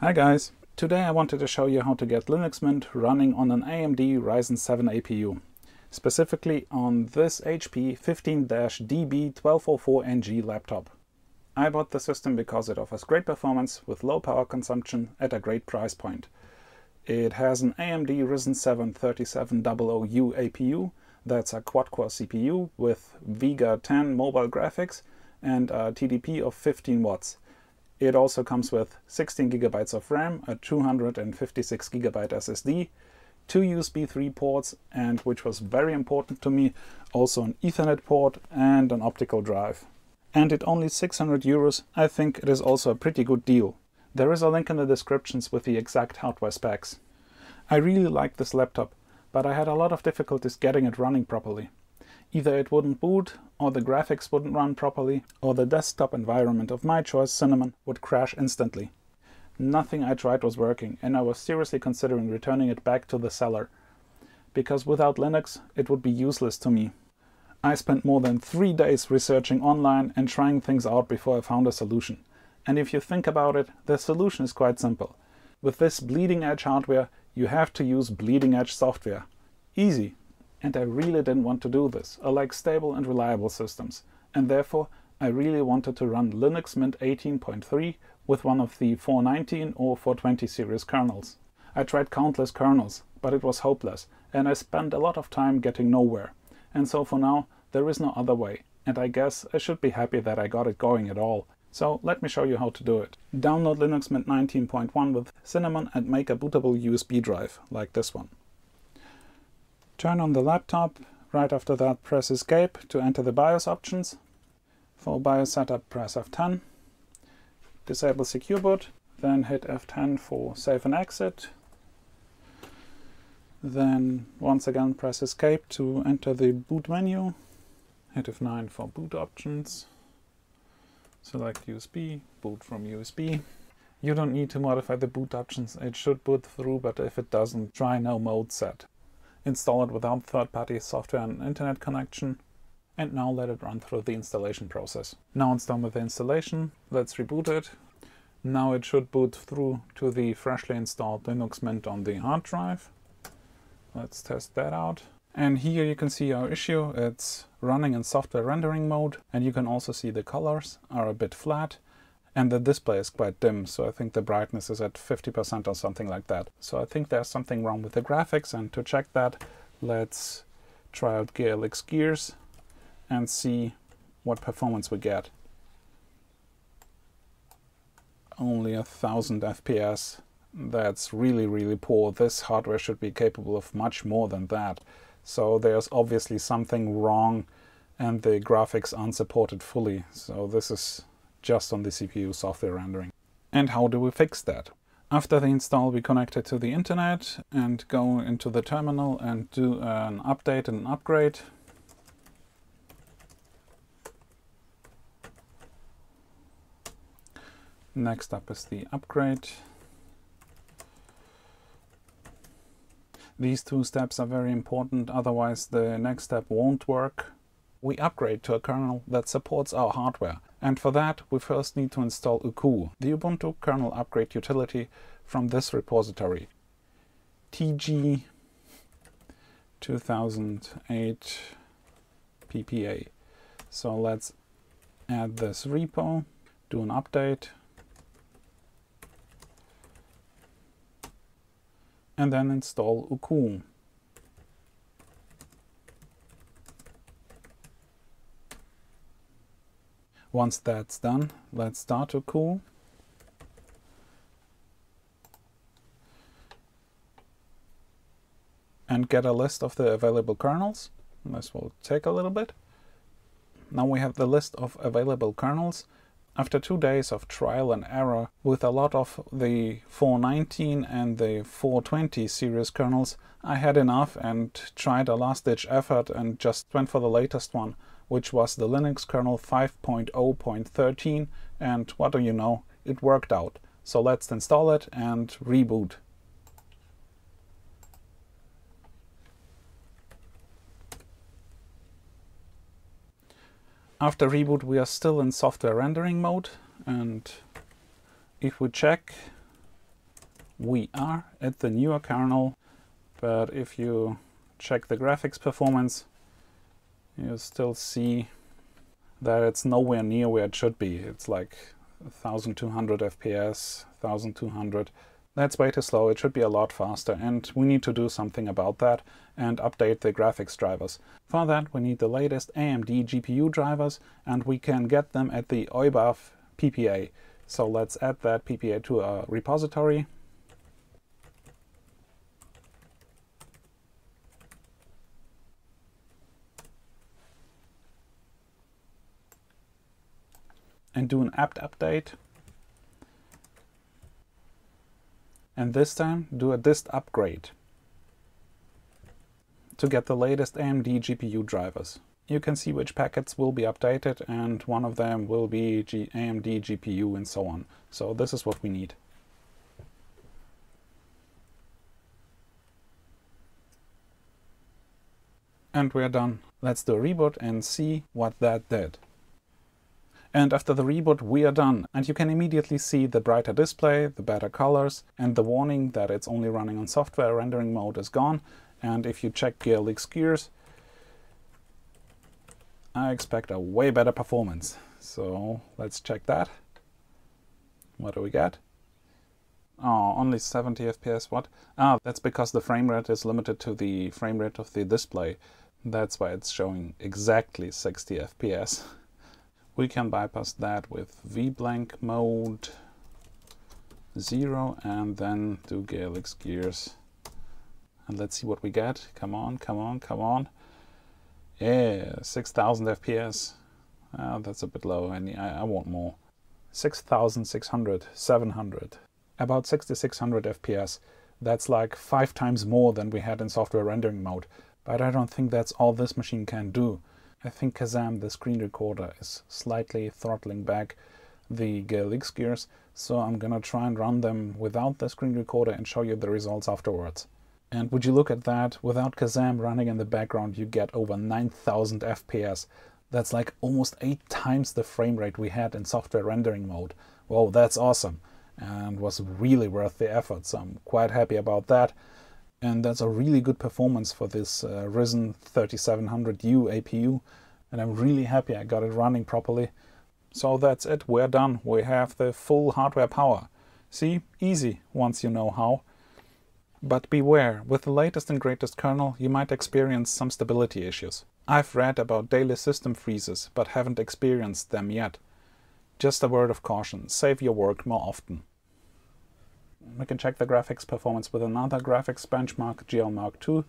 Hi guys! Today I wanted to show you how to get Linux Mint running on an AMD Ryzen 7 APU, specifically on this HP 15-DB1204NG laptop. I bought the system because it offers great performance with low power consumption at a great price point. It has an AMD Ryzen 7 3700U APU, that's a quad-core CPU with Vega 10 mobile graphics and a TDP of 15 watts. It also comes with 16 gigabytes of RAM, a 256 gigabyte SSD, two USB 3 ports, and which was very important to me, also an Ethernet port and an optical drive. And at only 600 euros, I think it is also a pretty good deal. There is a link in the descriptions with the exact hardware specs. I really like this laptop, but I had a lot of difficulties getting it running properly. Either it wouldn't boot, or the graphics wouldn't run properly, or the desktop environment of my choice, Cinnamon, would crash instantly. Nothing I tried was working, and I was seriously considering returning it back to the seller. Because without Linux, it would be useless to me. I spent more than three days researching online and trying things out before I found a solution. And if you think about it, the solution is quite simple. With this bleeding edge hardware, you have to use bleeding edge software. Easy, and I really didn't want to do this. I like stable and reliable systems, and therefore I really wanted to run Linux Mint 18.3 with one of the 419 or 420 series kernels. I tried countless kernels, but it was hopeless, and I spent a lot of time getting nowhere. And so for now, there is no other way, and I guess I should be happy that I got it going at all. So let me show you how to do it. Download Linux Mint 19.1 with Cinnamon and make a bootable USB drive, like this one. Turn on the laptop. Right after that, press Escape to enter the BIOS options. For BIOS setup, press F10. Disable Secure Boot. Then hit F10 for Save and Exit. Then once again press Escape to enter the boot menu. Hit F9 for boot options. Select USB, boot from USB. You don't need to modify the boot options. It should boot through, but if it doesn't, try no mode set install it without third-party software and internet connection, and now let it run through the installation process. Now it's done with the installation, let's reboot it. Now it should boot through to the freshly installed Linux Mint on the hard drive. Let's test that out. And here you can see our issue. It's running in software rendering mode, and you can also see the colors are a bit flat and the display is quite dim, so I think the brightness is at 50% or something like that. So I think there's something wrong with the graphics, and to check that, let's try out GLX Gears and see what performance we get. Only a thousand FPS. That's really, really poor. This hardware should be capable of much more than that. So there's obviously something wrong and the graphics aren't supported fully. So this is just on the CPU software rendering. And how do we fix that? After the install, we connect it to the internet and go into the terminal and do an update and an upgrade. Next up is the upgrade. These two steps are very important, otherwise the next step won't work. We upgrade to a kernel that supports our hardware. And for that, we first need to install UKUU, the Ubuntu kernel upgrade utility from this repository. TG 2008 PPA. So let's add this repo, do an update, and then install UKUU. Once that's done, let's start UKUU. And get a list of the available kernels. This will take a little bit. Now we have the list of available kernels. After two days of trial and error with a lot of the 419 and the 420 series kernels, I had enough and tried a last-ditch effort and just went for the latest one which was the Linux kernel 5.0.13 and what do you know, it worked out. So let's install it and reboot. After reboot we are still in software rendering mode and if we check we are at the newer kernel, but if you check the graphics performance, you still see that it's nowhere near where it should be. It's like 1200 FPS, 1200. That's way too slow. It should be a lot faster, and we need to do something about that and update the graphics drivers. For that, we need the latest AMD GPU drivers, and we can get them at the OIBAF PPA. So let's add that PPA to our repository. And do an apt update. And this time do a dist upgrade to get the latest AMD GPU drivers. You can see which packets will be updated and one of them will be G AMD GPU and so on. So this is what we need. And we're done. Let's do a reboot and see what that did. And after the reboot, we are done. And you can immediately see the brighter display, the better colors, and the warning that it's only running on software rendering mode is gone. And if you check GLX gears, I expect a way better performance. So let's check that. What do we get? Oh, only 70 FPS, what? Ah, that's because the frame rate is limited to the frame rate of the display. That's why it's showing exactly 60 FPS. We can bypass that with VBlank mode 0 and then do GLX gears. And let's see what we get. Come on, come on, come on. Yeah, 6000 FPS. Uh, that's a bit low. Need, I, I want more. 6600, 700. About 6600 FPS. That's like five times more than we had in software rendering mode. But I don't think that's all this machine can do. I think Kazam, the screen recorder, is slightly throttling back the GLX gears, so I'm gonna try and run them without the screen recorder and show you the results afterwards. And would you look at that, without Kazam running in the background, you get over 9000 FPS. That's like almost 8 times the frame rate we had in software rendering mode. Whoa, that's awesome and was really worth the effort, so I'm quite happy about that and that's a really good performance for this uh, Ryzen 3700U APU and I'm really happy I got it running properly. So that's it, we're done. We have the full hardware power. See, easy once you know how. But beware, with the latest and greatest kernel you might experience some stability issues. I've read about daily system freezes, but haven't experienced them yet. Just a word of caution, save your work more often. We can check the graphics performance with another graphics benchmark, GLMark2.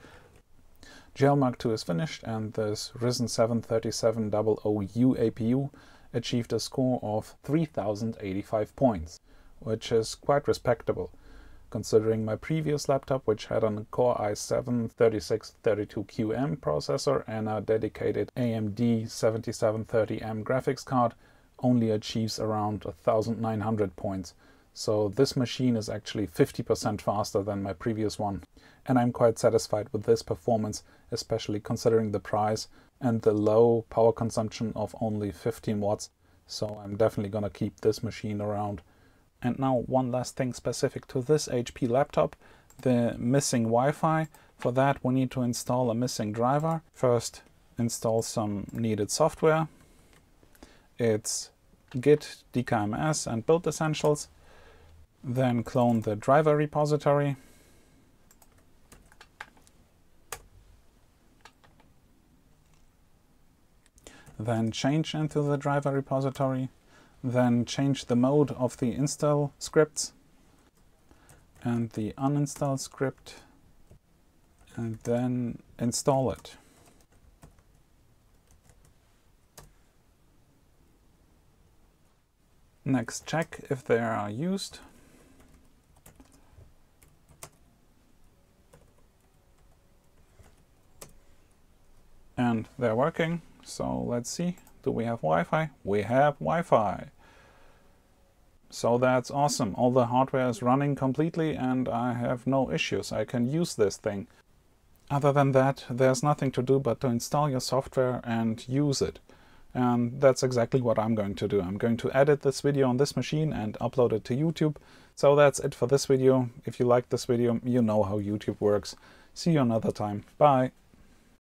GLMark2 is finished and this Ryzen 7 3700U APU achieved a score of 3085 points, which is quite respectable considering my previous laptop, which had a Core i7 3632QM processor and a dedicated AMD 7730M graphics card, only achieves around 1900 points. So this machine is actually 50% faster than my previous one. And I'm quite satisfied with this performance, especially considering the price and the low power consumption of only 15 watts. So I'm definitely gonna keep this machine around. And now one last thing specific to this HP laptop, the missing Wi-Fi. For that we need to install a missing driver. First install some needed software. It's git dkms and build essentials then clone the driver repository. Then change into the driver repository. Then change the mode of the install scripts and the uninstall script and then install it. Next, check if they are used. And they're working. So let's see, do we have Wi-Fi? We have Wi-Fi. So that's awesome. All the hardware is running completely and I have no issues. I can use this thing. Other than that, there's nothing to do but to install your software and use it. And that's exactly what I'm going to do. I'm going to edit this video on this machine and upload it to YouTube So that's it for this video. If you liked this video, you know how YouTube works. See you another time. Bye.